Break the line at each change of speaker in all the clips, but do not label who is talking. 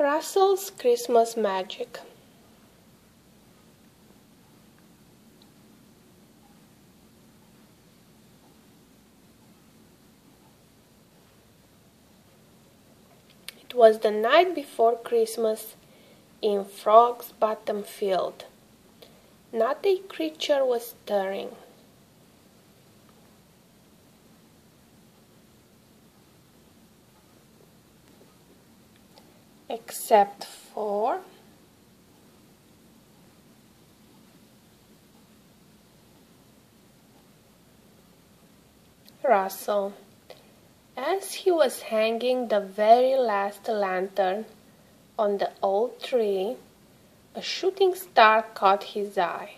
Russell's Christmas Magic It was the night before Christmas in Frogsbottom Field. Not a creature was stirring. Except for Russell. As he was hanging the very last lantern on the old tree, a shooting star caught his eye.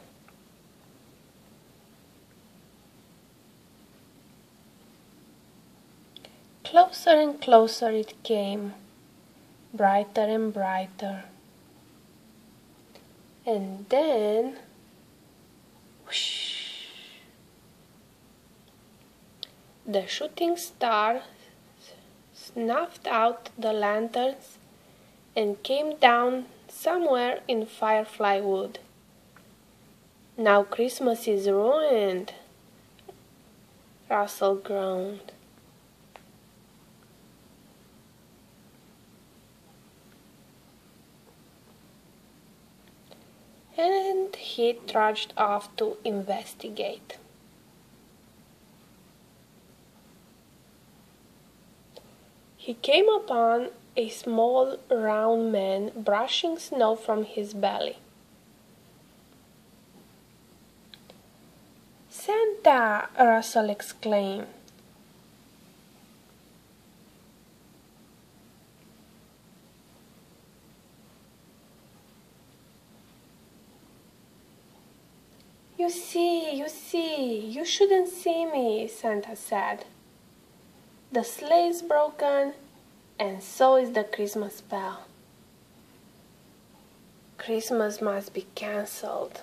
Closer and closer it came, brighter and brighter. And then, whoosh, the shooting star snuffed out the lanterns and came down somewhere in Firefly Wood. Now Christmas is ruined, Russell groaned. And he trudged off to investigate. He came upon a small round man brushing snow from his belly. Santa! Russell exclaimed. You see, you see, you shouldn't see me, Santa said. The sleigh's broken, and so is the Christmas bell. Christmas must be cancelled.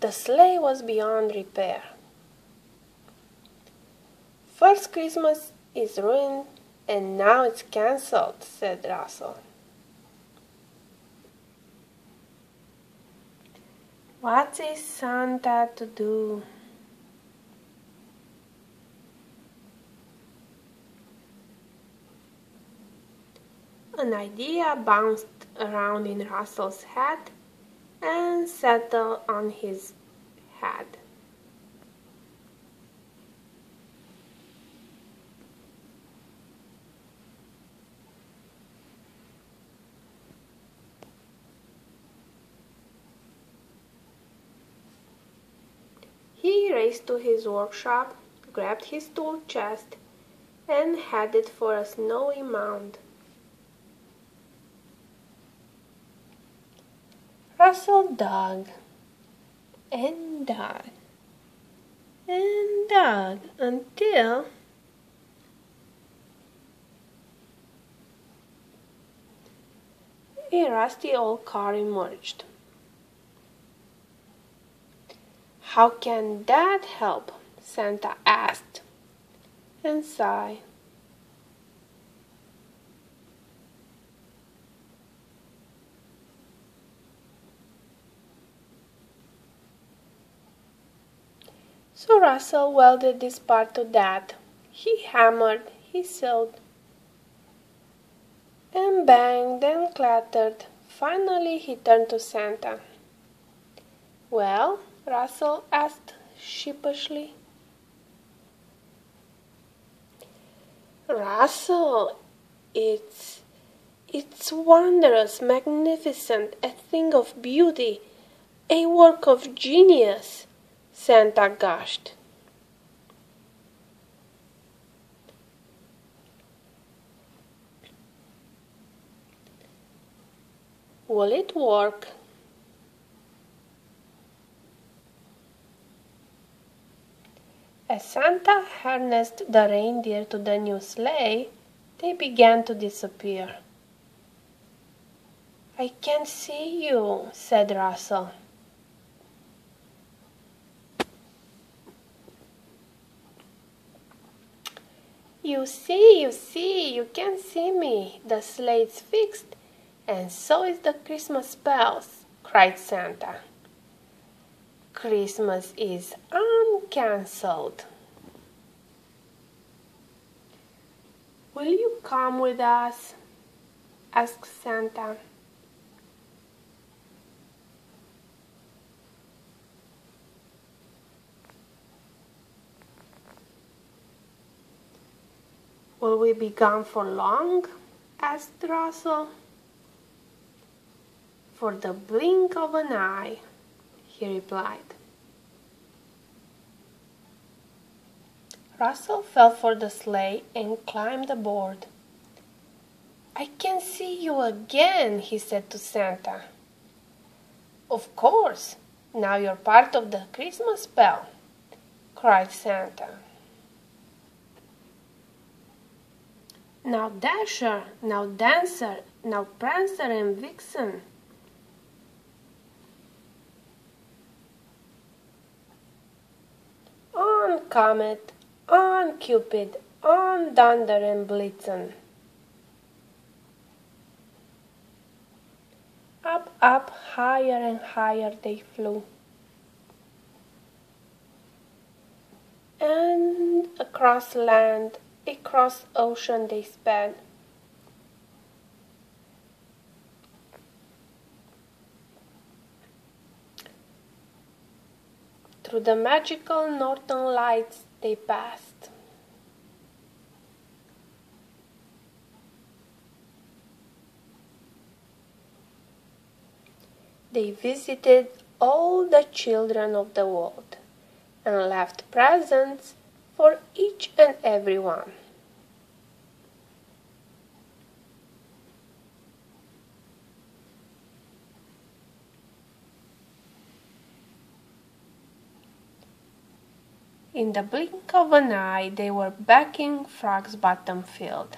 The sleigh was beyond repair. First Christmas is ruined and now it's cancelled, said Russell. What is Santa to do? An idea bounced around in Russell's head and settled on his head. He raced to his workshop, grabbed his tool chest, and headed for a snowy mound. Russell dug and dug and dug until a rusty old car emerged. How can that help? Santa asked and sighed. So Russell welded this part to that. He hammered, he sewed, and banged and clattered. Finally, he turned to Santa. Well, Russell asked sheepishly. Russell, it's it's wondrous, magnificent, a thing of beauty, a work of genius. Santa gushed. Will it work? As Santa harnessed the reindeer to the new sleigh, they began to disappear. I can't see you, said Russell. You see, you see, you can't see me. The sleigh's fixed, and so is the Christmas bells, cried Santa. Christmas is uncancelled. Will you come with us? asked Santa. Will we be gone for long? asked Russell. For the blink of an eye, he replied. Russell fell for the sleigh and climbed aboard. I can see you again, he said to Santa. Of course, now you're part of the Christmas bell, cried Santa. Now Dasher, now Dancer, now Prancer and Vixen. On Comet, on Cupid, on Dunder and Blitzen. Up, up, higher and higher they flew. And across land Across ocean they sped. Through the magical northern lights they passed. They visited all the children of the world and left presents for each and every one. In the blink of an eye, they were back in Frogsbottom Field.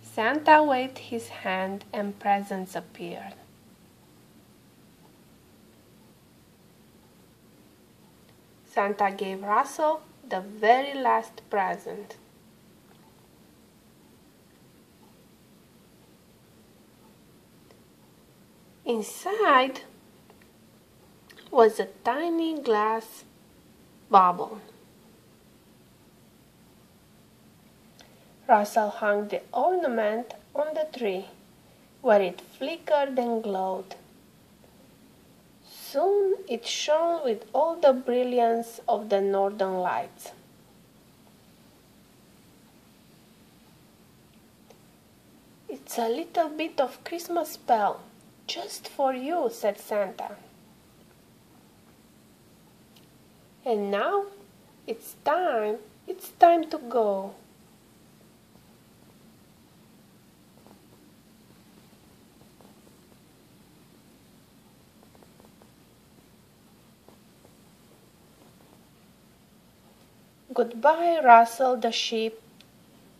Santa waved his hand and presents appeared. Santa gave Russell the very last present. Inside was a tiny glass bubble. Russell hung the ornament on the tree, where it flickered and glowed. Soon it shone with all the brilliance of the northern lights. It's a little bit of Christmas spell, just for you, said Santa. And now it's time, it's time to go. Goodbye, Russell the sheep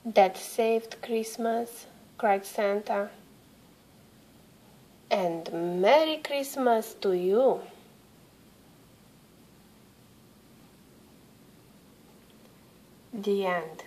that saved Christmas, cried Santa. And Merry Christmas to you. The end.